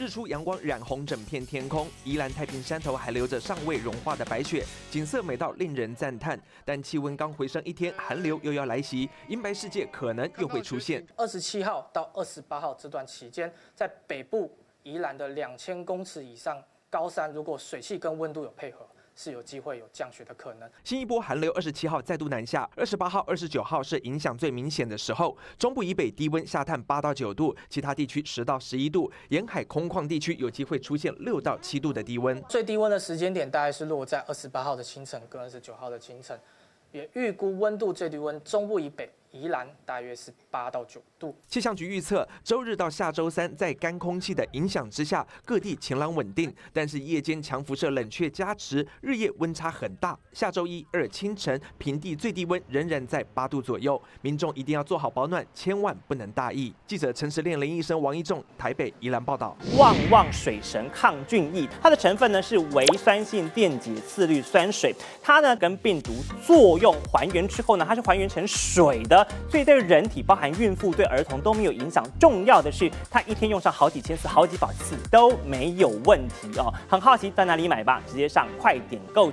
日出阳光染红整片天空，宜兰太平山头还留着尚未融化的白雪，景色美到令人赞叹。但气温刚回升一天，寒流又要来袭，银白世界可能又会出现。二十七号到二十八号这段期间，在北部宜兰的两千公尺以上高山，如果水汽跟温度有配合。是有机会有降雪的可能。新一波寒流二十七号再度南下，二十八号、二十九号是影响最明显的时候。中部以北低温下探八到九度，其他地区十到十一度，沿海空旷地区有机会出现六到七度的低温。最低温的时间点大概是落在二十八号的清晨跟二十九号的清晨，也预估温度最低温中部以北。宜兰大约是八到九度。气象局预测，周日到下周三，在干空气的影响之下，各地晴朗稳定，但是夜间强辐射冷却加持，日夜温差很大。下周一、二清晨，平地最低温仍然在八度左右，民众一定要做好保暖，千万不能大意。记者陈时炼、林医生、王一仲，台北宜兰报道。旺旺水神抗菌液，它的成分呢是维酸性电解次氯酸水，它呢跟病毒作用还原之后呢，它是还原成水的。所以对人体，包含孕妇、对儿童都没有影响。重要的是，它一天用上好几千次、好几百次都没有问题哦。很好奇在哪里买吧？直接上快点购。